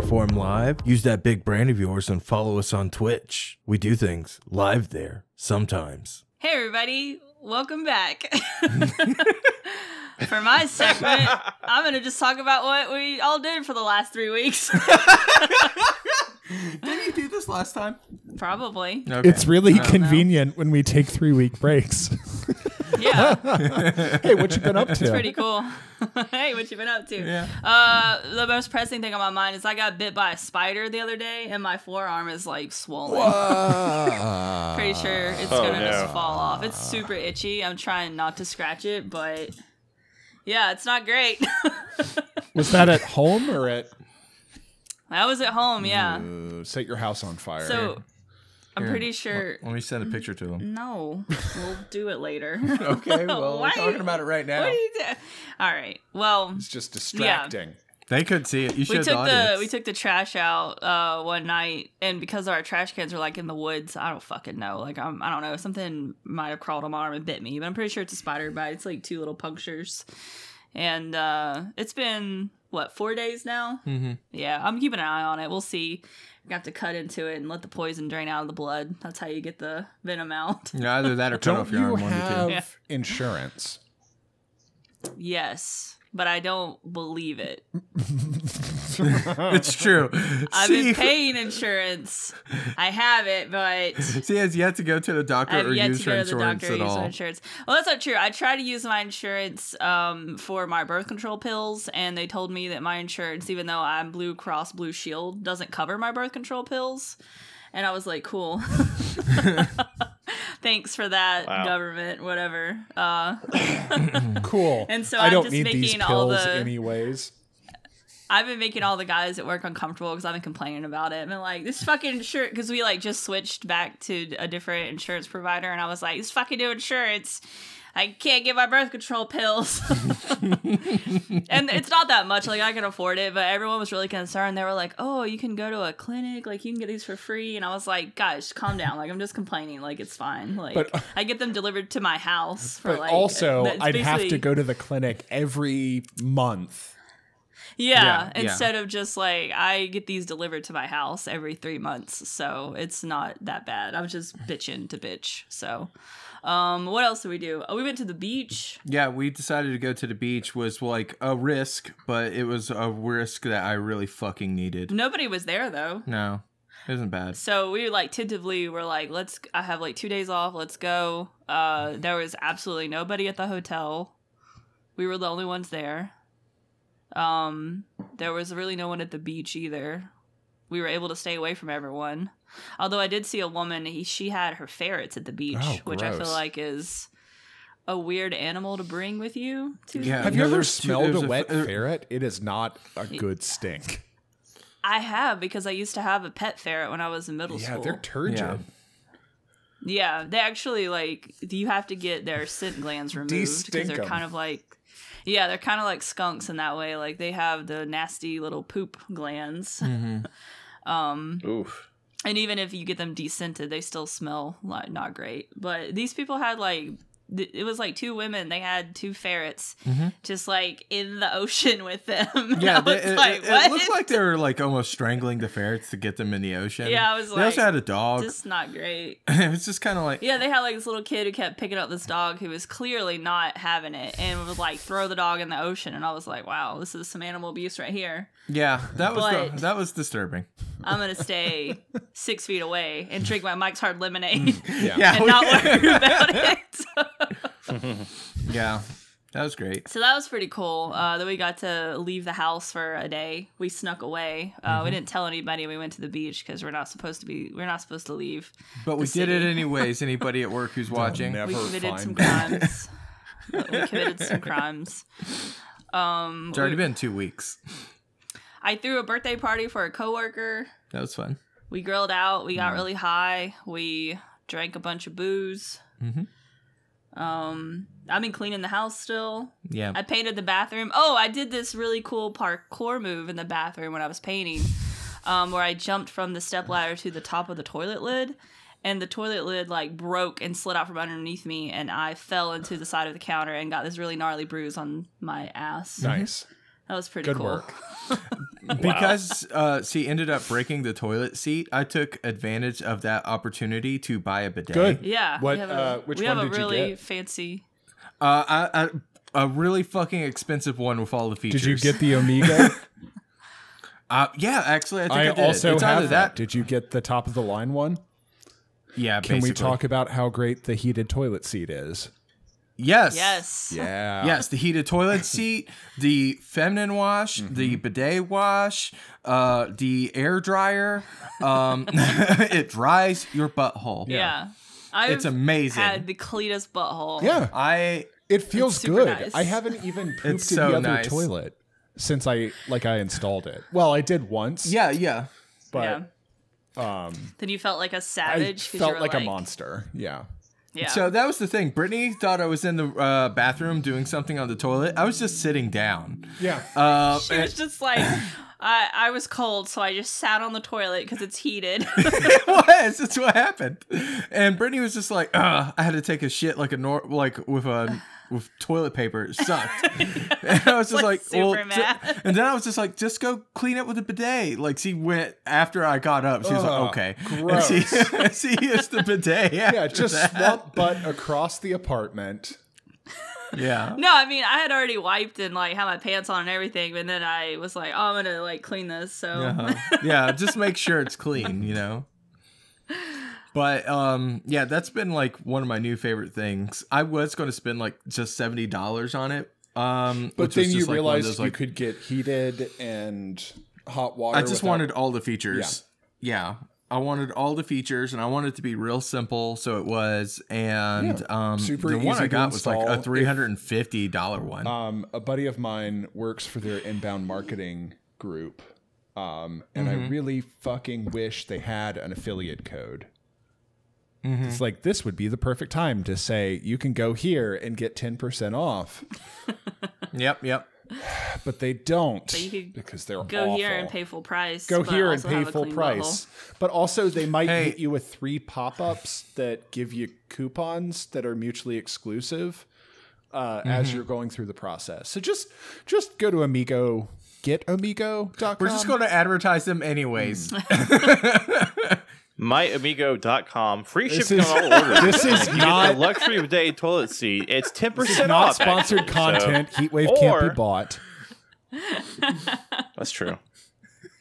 perform live, use that big brand of yours and follow us on Twitch. We do things live there sometimes. Hey, everybody, welcome back. for my segment, I'm going to just talk about what we all did for the last three weeks. Didn't you do this last time? Probably. Okay. It's really convenient when we take three week breaks. Yeah, hey, what you been up to? It's pretty cool. hey, what you been up to? Yeah. Uh, the most pressing thing on my mind is I got bit by a spider the other day, and my forearm is like swollen. Pretty sure it's Oh, gonna no. just fall off. It's super itchy. I'm trying not to scratch it, but yeah, it's not great. Was that at home or at I was at home, yeah. uh, set your house on fire? So I'm pretty sure. Let me send a picture to him. No, we'll do it later. Okay, well, Why- we're talking about it right now. What are you doing? All right. Well, it's just distracting. They could see it. You we should. took the we took the trash out uh, one night, and because our trash cans are like in the woods, I don't fucking know. Like I'm, I don't know. Something might have crawled on my arm and bit me, but I'm pretty sure it's a spider bite. It's like two little punctures, and uh, it's been what four days now. Mm-hmm. Yeah, I'm keeping an eye on it. We'll see. We have to cut into it and let the poison drain out of the blood. That's how you get the venom out. Yeah, either that or cut off Don't your you arm. One of the two. have Yeah. insurance? yes, but I don't believe it. It's true. I'm see, been paying insurance. I have it, but he has yet to go to the doctor I've or yet use to her go to the insurance doctor at all. insurance. Well, that's not true. I tried to use my insurance um, for my birth control pills, and they told me that my insurance, even though I'm Blue Cross Blue Shield, doesn't cover my birth control pills. And I was like, cool. Thanks for that, Wow. government, whatever. Uh, Cool. And so I I'm don't just need these making all pills the- anyways. I've been making all the guys at work uncomfortable because I've been complaining about it. I've been like, this fucking insurance, because we like just switched back to a different insurance provider, and I was like, this fucking new insurance. I can't get my birth control pills. and it's not that much, like I can afford it, but everyone was really concerned. They were like, oh, you can go to a clinic, like you can get these for free. And I was like, guys, calm down. Like I'm just complaining, like it's fine. Like But- uh, I get them delivered to my house for But like also, I'd have to go to the clinic every month. Yeah, Yeah, yeah. instead of just like I get these delivered to my house every three months, so it's not that bad. I was just bitching to bitch. So, um, what else did we do? Oh, we went to the beach. Yeah, we decided to go to the beach was like a risk, but it was a risk that I really fucking needed. Nobody was there though, No, it isn't bad. so we like tentatively were like, let's. I have like two days off. Let's go. Uh, there was absolutely nobody at the hotel. We were the only ones there. Um, there was really no one at the beach either. We were able to stay away from everyone. Although I did see a woman, he, she had her ferrets at the beach, Oh, which I feel like is a weird animal to bring with you. To Yeah. Have you ever smelled a a wet f- uh, ferret? It is not a good stink. I have because I used to have a pet ferret when I was in middle Yeah, school. Yeah, they're turgid. Yeah. Yeah, they actually like you have to get their scent glands removed because De-stink they're 'em. kind of like yeah, they're kind of like skunks in that way. Like they have the nasty little poop glands. um Oof. and even if you get them descented, they still smell like not great. But these people had like th- it was like two women. They had two ferrets mm-hmm. just like in the ocean with them. Yeah, they, it, like, it- it looked like they were like almost strangling the ferrets to get them in the ocean. Yeah, I was They also had a dog. just not great. it was just kind of like Yeah, they had like this little kid who kept picking up this dog who was clearly not having it and would like throw the dog in the ocean. And I was like, wow, this is some animal abuse right here. yeah, that was the, that was disturbing. I'm gonna stay six feet away and drink my Mike's Hard lemonade Yeah, and we- not worry about it. yeah, that was great. so that was pretty cool. Uh, then we got to leave the house for a day. We snuck away. Uh, Mm-hmm. We didn't tell anybody we went to the beach because we're not supposed to be. We're not supposed to leave. But we The did it anyways. Anybody at work who's watching? we committed some crimes. we committed some crimes. Um, It's already been two weeks. I threw a birthday party for a coworker. That was fun. We grilled out. We got really high. We drank a bunch of booze. Mhm. Um, I've been cleaning the house still. Yeah. I painted the bathroom. Oh, I did this really cool parkour move in the bathroom when I was painting, um, where I jumped from the step ladder to the top of the toilet lid, and the toilet lid like broke and slid out from underneath me, and I fell into the side of the counter and got this really gnarly bruise on my ass. Nice. That was pretty Good cool. work. because uh, she ended up breaking the toilet seat. I took advantage of that opportunity to buy a bidet. Good. Yeah. What, we have a, uh, which we one have a did you really get? fancy. Uh, I, I, a really fucking expensive one with all the features. Did you get the Omigo? Uh, yeah, actually, I think I, I did. also it's either have that. Did you get the top of the line one? Yeah, Can we talk about how great the heated toilet seat is? Yes. Yes. Yeah. Yes, the heated toilet seat, the feminine wash, the Mm-hmm. bidet wash, uh, the air dryer. Um, it dries your butthole. Yeah. I've It's amazing. Had the cleanest butthole. Yeah. I It feels It's super good. nice. I haven't even pooped It's in so the other nice. toilet since I like I installed it. Well, I did once. yeah yeah. Yeah. But um Then you felt like a savage. you felt were like, a monster. Yeah. Yeah. So that was the thing. Brittany thought I was in the uh, bathroom doing something on the toilet. I was just sitting down. Yeah. Uh, she was just like, I, I was cold, so I just sat on the toilet because it's heated. it was. That's what happened. And Brittany was just like, Ugh, I had to take a shit like a nor- like with a with toilet paper. It sucked. and I was just Like, like, well, super ju- mad. and then I was just like, just go clean up with a bidet. Like she went after I got up. She was Ugh, like, okay. And she, she used the bidet. Yeah, just that. swamp butt across the apartment. Yeah. no, I mean, I had already wiped and like had my pants on and everything, but then I was like, oh, I'm gonna like clean this. So Uh-huh. yeah, just make sure it's clean, you know. But um yeah, that's been like one of my new favorite things. I was going to spend like just seventy dollars on it. Um, But then you just, like, one of realized those, you could get heated and hot water. I just without- wanted all the features. Yeah. I wanted all the features, and I wanted it to be real simple. So it was, and um, super the one I got was like a three hundred and fifty dollar one. Um, a buddy of mine works for their inbound marketing group, um, and I Mm-hmm. really fucking wish they had an affiliate code. Mm-hmm. It's like this would be the perfect time to say you can go here and get ten percent off, yep, yep. but they don't you could because they're go here and pay full price. Go here and pay full price. butthole. But also, they might Hey. hit you with three pop ups that give you coupons that are mutually exclusive uh, Mm-hmm. as you're going through the process. So just just go to Omigo, getamigo.com. We're just going to advertise them anyways. myomigo.com. Free This shipping is- on all orders. this is not- the luxury bidet toilet seat. It's ten This percent is not off. sponsored actually, so- content. Heatwave can't be bought. That's true.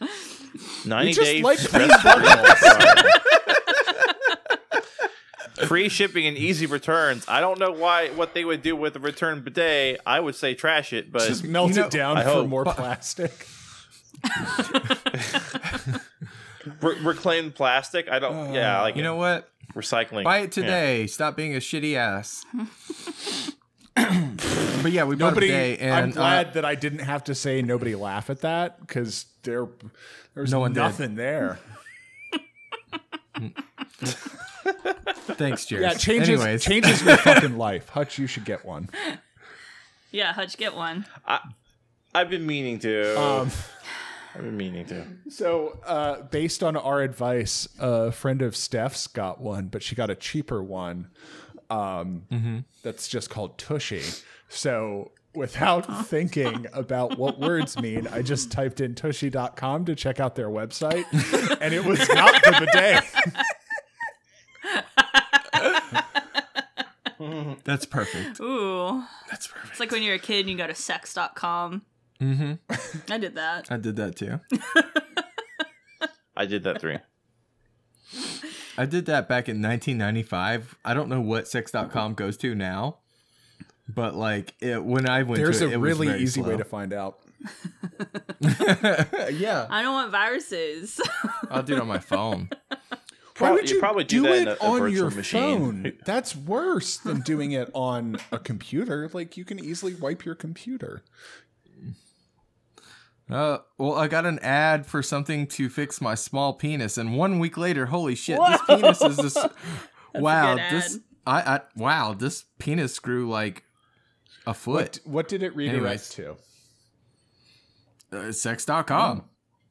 Ninety just days. like clean. Free shipping and easy returns. I don't know why what they would do with a return bidet. I would say trash it, but Just melt you know, it down I for hope. more plastic. re- reclaimed plastic. I don't. yeah, like you know what? recycling. Buy it Yeah. today. Stop being a shitty ass. but yeah, we bought Nobody. a bidet, and I'm uh, glad that I didn't have to say nobody laugh at that because there, there's No one did. nothing there. thanks, Jerry. Yeah, changes Anyways, changes your fucking life. Hutch, you should get one. Yeah, Hutch, get one. I've been meaning to. Um, I've been meaning to. so, uh, based on our advice, a friend of Steph's got one, but she got a cheaper one. Um, That's just called Tushy. So, without thinking about what words mean, I just typed in tushy.com to check out their website, and it was not the bidet. that's perfect. Ooh. That's perfect. It's like when you're a kid and you go to sex.com. Mm-hmm. I did that. I did that too. I did that three. I did that back in 1995. I don't know what sex.com goes to now, but like it, when I went There's to a it, it was really very easy way to find out. yeah, I don't want viruses. I'll do it on my phone. Why would you you probably do do, that it in a- a on your machine. phone? That's worse than doing it on a computer. Like you can easily wipe your computer. Uh, well, I got an ad for something to fix my small penis, and one week later, holy shit, this penis is just wow, this. I, I wow, this penis grew like a foot. What what did it redirect Anyways. to? Uh, sex.com.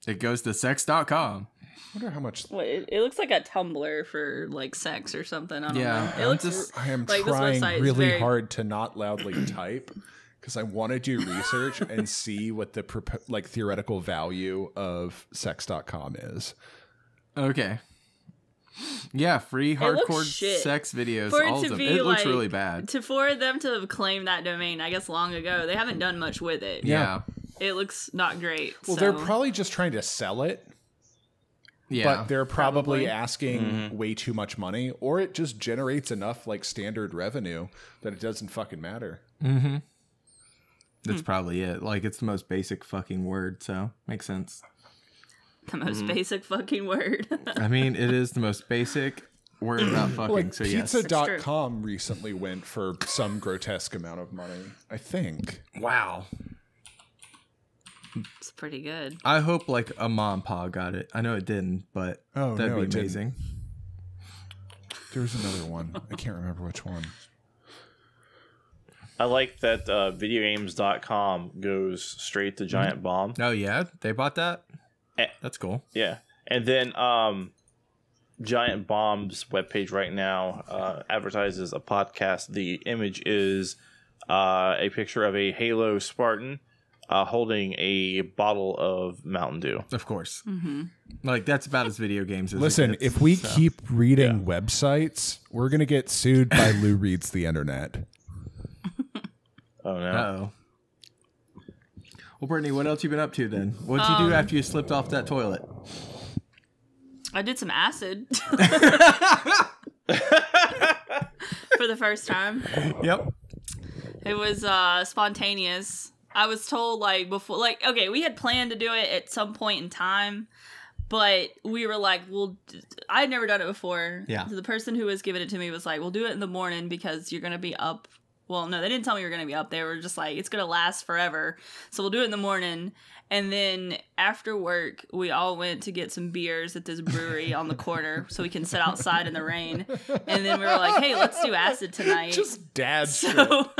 It goes to sex.com. I wonder how much. Wait, it, it looks like a Tumblr for like sex or something. I don't Yeah, know. It I'm looks just- I am like trying really very- hard to not loudly type because I want to do research and see what the propo- like theoretical value of sex.com is. Okay. Yeah, free hardcore sex videos. For all it of them. be It looks like really bad. to for them to have claimed that domain, I guess long ago, they haven't done much with it. yeah. It looks not great. Well, so. they're probably just trying to sell it, Yeah. but they're probably, Probably. asking mm-hmm. way too much money, or it just generates enough like standard revenue that it doesn't fucking matter. Mm-hmm. That's hmm. probably it. Like it's the most basic fucking word, so makes sense. the most hmm. basic fucking word. I mean, it is the most basic word about fucking. Like so yes. pizza.com recently went for some grotesque amount of money, I think. Wow. it's pretty good. I hope like a mom pa got it. I know it didn't, but Oh, that'd no, be it didn't. amazing. There was another one. I can't remember which one. I like that uh, videogames.com goes straight to Giant Bomb. Oh yeah, they bought that. Eh. That's cool. Yeah. And then um, Giant Bomb's webpage right now uh, advertises a podcast. The image is uh, a picture of a Halo Spartan uh, holding a bottle of Mountain Dew. Of course. Like that's about as video games as it Listen, gets, if we so. keep reading websites, we're gonna get sued by Lou Reads the Internet. Oh, no. Uh-oh. Well, Brittany, what else you been up to then? What'd you do after you slipped off that toilet? I did some acid for the first time. Yep. It was uh spontaneous. I was told like before like okay, we had planned to do it at some point in time, but we were like, well I had never done it before. Yeah. The person who was giving it to me was like, "We'll do it in the morning because you're going to be up." Well, no, they didn't tell me we were going to be up. They were just like, "It's going to last forever." So we'll do it in the morning. And then after work, we all went to get some beers at this brewery on the corner so we can sit outside in the rain. And then we were like, "Hey, let's do acid tonight." Just dad. So,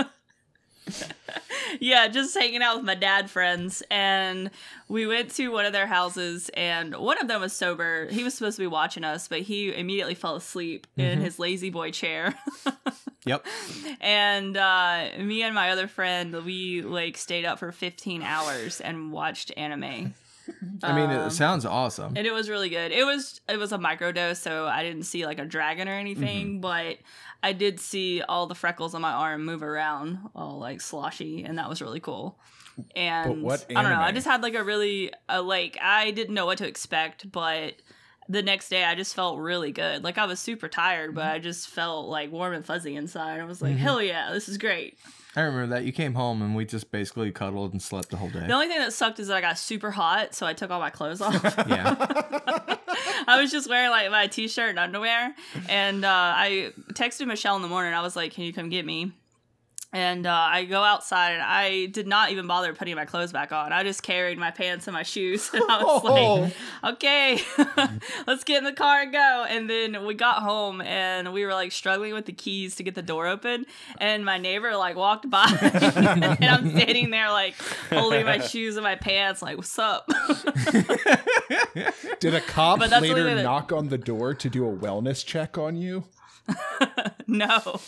yeah, just hanging out with my dad friends. And we went to one of their houses, and one of them was sober. He was supposed to be watching us, but he immediately fell asleep in mm-hmm. his lazy boy chair. Yep. and uh, me and my other friend, we like stayed up for 15 hours and watched anime. I mean, Um, it sounds awesome. and it was really good. It was it was a microdose, so I didn't see like a dragon or anything, Mm-hmm. but I did see all the freckles on my arm move around, all like sloshy, and that was really cool. And what I don't know, I just had like a really uh, like I didn't know what to expect, but the next day I just felt really good. Like I was super tired, but I just felt like warm and fuzzy inside. I was like, Mm-hmm. hell yeah, this is great. I remember that you came home and we just basically cuddled and slept the whole day. The only thing that sucked is that I got super hot, so I took all my clothes off. Yeah. I was just wearing like my t-shirt and underwear, and uh, I texted Michelle in the morning. I was like, "Can you come get me?" And uh, I go outside, and I did not even bother putting my clothes back on. I just carried my pants and my shoes, and I was like, "Okay, let's get in the car and go." And then we got home, and we were like struggling with the keys to get the door open. And my neighbor like walked by, and I'm standing there like holding my shoes and my pants, like, "What's up?" Did a cop later knock on the door to do a wellness check on you? no.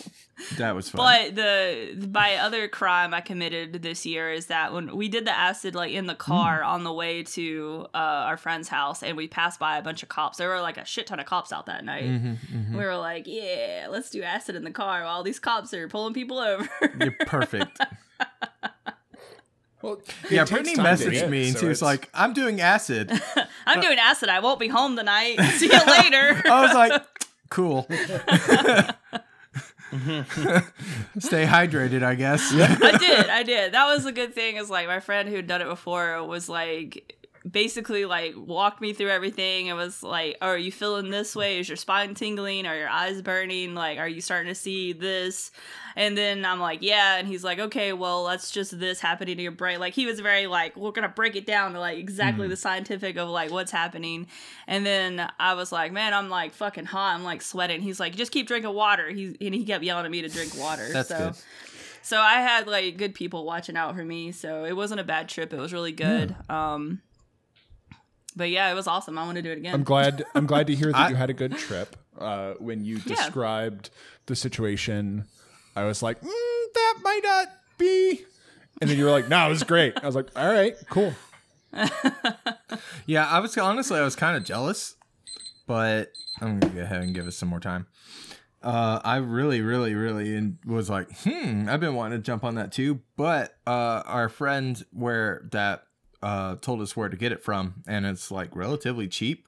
that was fun. But the my other crime I committed this year is that when we did the acid like in the mm. car on the way to uh, our friend's house and we passed by a bunch of cops. There were like a shit ton of cops out that night. Mm-hmm, mm-hmm. We were like, yeah, let's do acid in the car while these cops are pulling people over. You're perfect. Well, yeah, Brittany messaged get, me and so she was it's- like, I'm doing acid. I'm uh, doing acid. I won't be home tonight. See you later. I was like, cool. Stay hydrated, I guess. I did. I did. That was a good thing. Is like my friend who'd done it before was like basically like walked me through everything. It was like, oh, are you feeling this way? Is your spine tingling? Are your eyes burning? Like, are you starting to see this? And then I'm like, yeah. And he's like, okay, well, that's just this happening to your brain. Like, he was very like, we're gonna break it down to like exactly the scientific of like what's happening. And then I was like, man, I'm like fucking hot. I'm like sweating. He's like, just keep drinking water. He's and he kept yelling at me to drink water. That's so. good. So I had like good people watching out for me, so it wasn't a bad trip. It was really good. Um but yeah, it was awesome. I want to do it again. I'm glad. I'm glad to hear that I- you had a good trip. Uh, when you Yeah. described the situation, I was like, mm, that might not be And then you were like, no, it was great. I was like, all right, cool. Yeah, I was honestly I was kind of jealous, but I'm gonna go ahead and give it some more time. Uh, I really, really, really in, was like, hmm, I've been wanting to jump on that too. But uh, our friend where that uh, told us where to get it from, and it's like relatively cheap.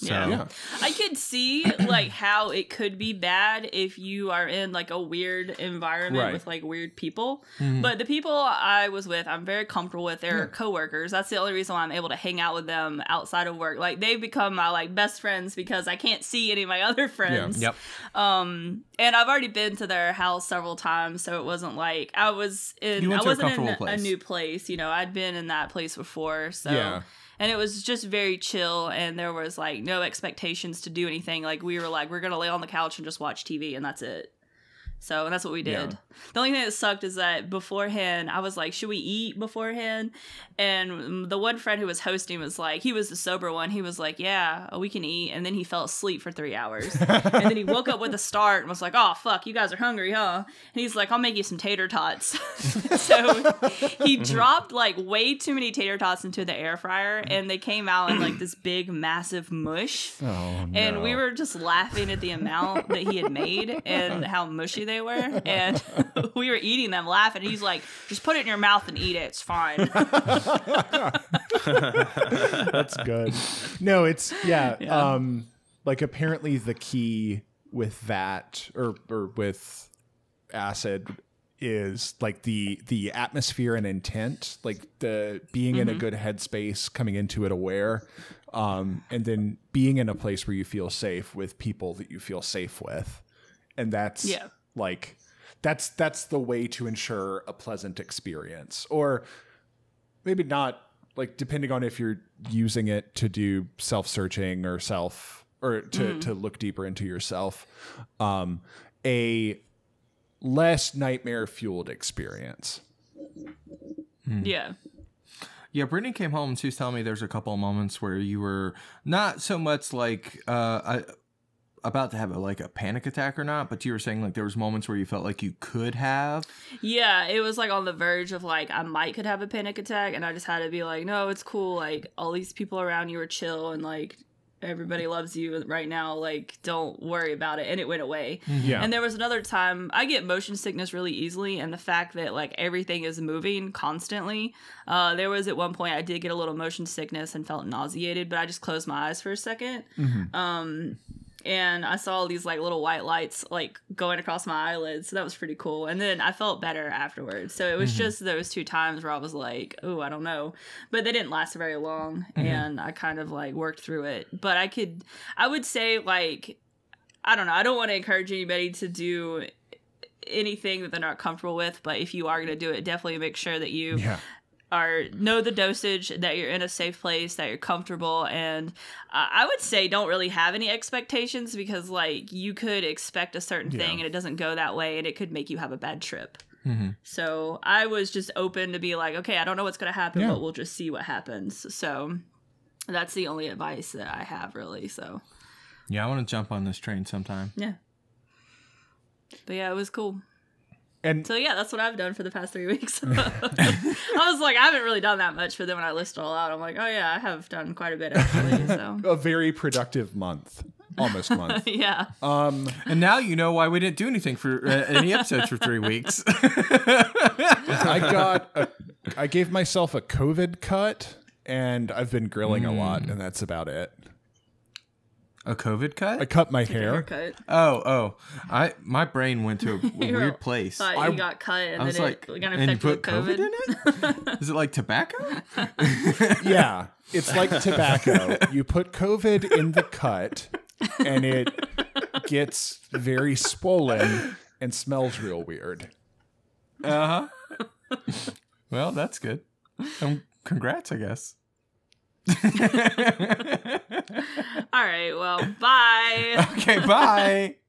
So Yeah. Yeah. I could see like how it could be bad if you are in like a weird environment Right. with like weird people. Mm-hmm. But the people I was with, I'm very comfortable with. They're coworkers. That's the only reason why I'm able to hang out with them outside of work. Like they've become my like best friends because I can't see any of my other friends. Yep. Um, and I've already been to their house several times, so it wasn't like I was in. I a wasn't in comfortable a new place. You know, I'd been in that place before, so Yeah. And it was just very chill and there was like no expectations to do anything. Like we were like we're gonna lay on the couch and just watch tv and that's it so and that's what we did. Yeah. the only thing that sucked is that beforehand i was like should we eat beforehand? And the one friend who was hosting was like he was the sober one. He was like yeah we can eat. And then he fell asleep for three hours. And then he woke up with a start and was like oh fuck you guys are hungry huh? And he's like i'll make you some tater tots. So he dropped like way too many tater tots into the air fryer and they came out in like this big massive mush. Oh, no. and we were just laughing at the amount that he had made and how mushy they were and we were eating them laughing he's like just put it in your mouth and eat it it's fine That's good. No, it's yeah, Yeah. Um like apparently the key with that or or with acid is like the the atmosphere and intent, like the being in a good headspace, coming into it aware, um, and then being in a place where you feel safe with people that you feel safe with. And that's Yeah. Like that's that's the way to ensure a pleasant experience. Or maybe not like depending on if you're using it to do self-searching or self or to, to look deeper into yourself um a less nightmare fueled experience yeah. Yeah, Brittany came home and she was telling me there's a couple of moments where you were not so much like uh I, about to have a, like a panic attack or not, but you were saying like there was moments where you felt like you could have. yeah it was like on the verge of like i might could have a panic attack and i just had to be like no it's cool like all these people around you are chill and like everybody loves you right now like don't worry about it and it went away yeah And there was another time I get motion sickness really easily, and the fact that like everything is moving constantly. Uh, there was at one point I did get a little motion sickness and felt nauseated, but I just closed my eyes for a 2nd Um, and I saw these like little white lights like going across my eyelids, so that was pretty cool. And then I felt better afterwards. So it was mm-hmm. just those two times where I was like, "Oh, I don't know," but they didn't last very long, mm-hmm. and I kind of like worked through it. But I could, I would say like I don't know. I don't want to encourage anybody to do anything that they're not comfortable with, but if you are going to do it, definitely make sure that you yeah are know the dosage, that you're in a safe place, that you're comfortable, and uh, I would say don't really have any expectations because like you could expect a certain thing and it doesn't go that way, and it could make you have a bad trip. Mm-hmm. So I was just open to be like, okay, I don't know what's going to happen, Yeah. but we'll just see what happens. So that's the only advice that I have really. So Yeah, I want to jump on this train sometime. yeah. But yeah, it was cool. And So yeah, that's what I've done for the past three weeks. I was like, I haven't really done that much, but then when I list it all out, I'm like, oh yeah, I have done quite a bit actually. So a very productive month almost month yeah, um And now you know why we didn't do anything for uh, any episodes for three weeks. I got a, I gave myself a COVID cut and I've been grilling a lot and that's about it. A COVID cut? I cut my hair. haircut. oh, oh, I my brain went to a You weird place. Thought I, you got cut and I was then like, it got and you infected put with COVID, COVID. in it? Is it like tobacco? Yeah, it's like tobacco. You put COVID in the cut and it gets very swollen and smells real weird. Uh huh. well, that's good. Um, congrats, I guess. All right, well, bye. Okay, bye.